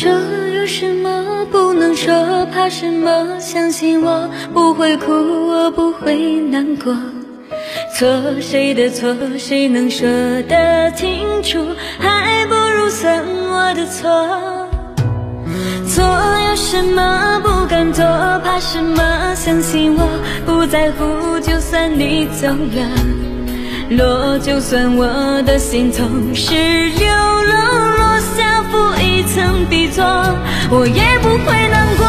说有什么不能说，怕什么？相信我不会哭，我不会难过。错谁的错，谁能说得清楚？还不如算我的错。错有什么不敢做，怕什么？相信我不在乎，就算你走了，落就算我的心总是流落，我也不会难过。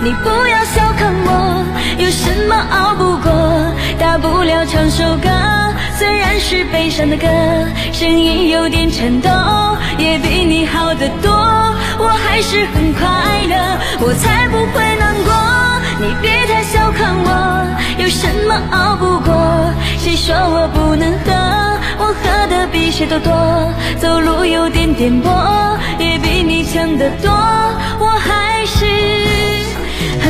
你不要小看我，有什么熬不过？大不了唱首歌，虽然是悲伤的歌，声音有点颤抖，也比你好得多。我还是很快乐，我才不会难过。你别太小看我，有什么熬不过？谁说我不能喝？我喝的比谁都多，走路有点颠簸，也比你强得多。